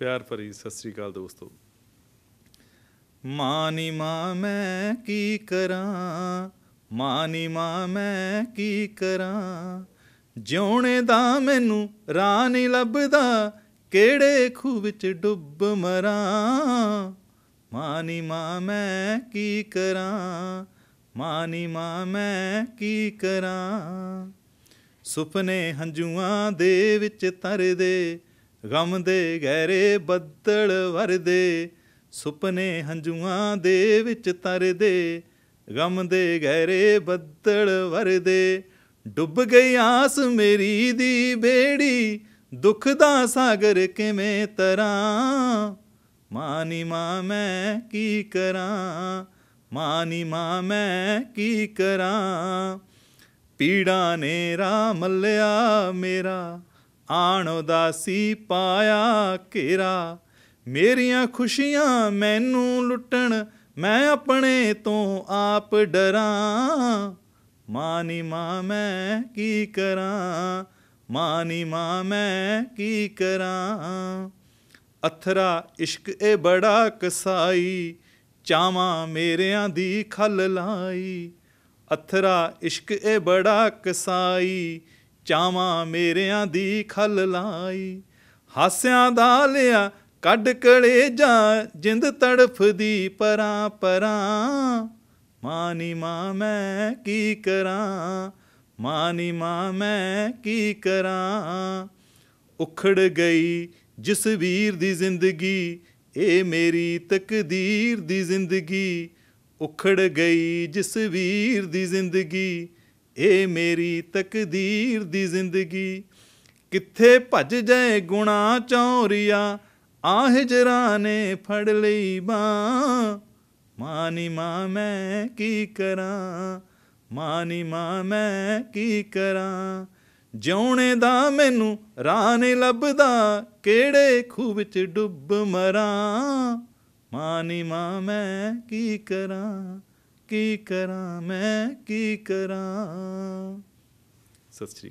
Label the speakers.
Speaker 1: ਪਿਆਰ ਭਰੀ ਸਤਿ ਸ੍ਰੀ ਅਕਾਲ ਦੋਸਤੋ। ਮਾਂ ਨੀ ਮਾਂ ਮੈਂ ਕੀ ਕਰਾਂ? ਮਾਂ ਨੀ ਮਾਂ ਮੈਂ ਕੀ ਕਰਾਂ? ਜਿਉਣੇ ਦਾ ਮੈਨੂੰ ਰਾਹ ਨਹੀਂ ਲੱਭਦਾ, ਕਿਹੜੇ ਖੂਹ ਵਿੱਚ ਡੁੱਬ ਮਰਾਂ? ਮਾਂ ਨੀ ਮਾਂ ਮੈਂ ਕੀ ਕਰਾਂ? ਮਾਂ ਨੀ ਮਾਂ ਮੈਂ ਕੀ ਕਰਾਂ? ਸੁਪਨੇ ਹੰਝੂਆਂ ਦੇ ਵਿੱਚ ਤਰਦੇ ਗਮ ਦੇ ਗਹਿਰੇ ਬੱਦਲ ਵਰਦੇ, ਸੁਪਨੇ ਹੰਝੂਆਂ ਦੇ ਵਿੱਚ ਤਰਦੇ। ਗਮ ਦੇ ਗਹਿਰੇ ਬੱਦਲ ਵਰਦੇ, ਡੁੱਬ ਗਈ ਆਸ ਮੇਰੀ ਦੀ ਬੇੜੀ, ਦੁੱਖ ਦਾ ਸਾਗਰ ਕਿਵੇਂ ਤਰਾਂ? ਮਾਂ ਮਾਂ, ਮੈਂ ਕੀ ਕਰਾਂ? ਮਾਂ ਮਾਂ, ਮੈਂ ਕੀ ਕਰਾਂ? ਪੀੜਾਂ ਨੇ ਰਾ ਮੱਲਿਆ ਮੇਰਾ। ਆਣ ਉਦਾਸੀ ਪਾਇਆ ਘੇਰਾ। ਮੇਰੀਆਂ ਖੁਸ਼ੀਆਂ ਮੈਨੂੰ ਲੁੱਟਣ, ਮੈਂ ਆਪਣੇ ਤੋਂ ਆਪ ਡਰਾਂ। ਮਾਂ ਨੀ ਮਾਂ, ਮੈਂ ਕੀ ਕਰਾਂ? ਮਾਂ ਨੀ ਮਾਂ, ਮੈਂ ਕੀ ਕਰਾਂ? ਅਥਰਾ ਇਸ਼ਕ ਇਹ ਬੜਾ ਕਸਾਈ, ਚਾਵਾਂ ਮੇਰਿਆਂ ਦੀ ਖਲ ਲਾਈ। ਅਥਰਾ ਇਸ਼ਕ ਇਹ ਬੜਾ ਕਸਾਈ ਚਾਵਾਂ ਮੇਰਿਆਂ ਦੀ ਖਲ ਲਾਈ। ਹਾਸਿਆਂ ਦਾ ਲਿਆ ਕੱਢ ਕਲੇਜਾ ਜਿੰਦ ਤੜਫਦੀ ਪਰਾਂ ਪਰਾਂ। ਮਾਂ ਮਾਂ ਮੈਂ ਕੀ ਕਰਾਂ? ਮਾਂ ਮਾਂ ਮੈਂ ਕੀ ਕਰਾਂ? ਉਖੜ ਗਈ ਜਿਸ ਵੀਰ ਦੀ ਜ਼ਿੰਦਗੀ ਇਹ ਮੇਰੀ ਤਕਦੀਰ ਦੀ ਜ਼ਿੰਦਗੀ। ਉਖੜ ਗਈ ਜਿਸ ਵੀਰ ਦੀ ਜ਼ਿੰਦਗੀ ਇਹ ਮੇਰੀ ਤਕਦੀਰ ਦੀ ਜ਼ਿੰਦਗੀ, ਕਿੱਥੇ ਭੱਜ ਜਾਏ ਗੁਣਾ ਚੌਰੀਆ ਆ ਹਿਜਰਾਂ ਨੇ ਫੜ ਲਈ ਬਾਂ ਮਾਂ ਮਾਂ, ਮੈਂ ਕੀ ਕਰਾਂ? ਮਾਂ ਨੀ ਮਾਂ, ਮੈਂ ਕੀ ਕਰਾਂ? ਜਿਉਣੇ ਦਾ ਮੈਨੂੰ ਰਾਹ ਨਹੀਂ ਲੱਭਦਾ, ਕਿਹੜੇ ਖੂਹ ਵਿੱਚ ਡੁੱਬ ਮਰਾਂ? ਮਾਂ ਨੀ ਮਾਂ, ਮੈਂ ਕੀ ਕਰਾਂ? ਕੀ ਕਰਾਂ ਮੈਂ ਕੀ ਕਰਾਂ? ਸਤਿ ਸ੍ਰੀ ਅਕਾਲ।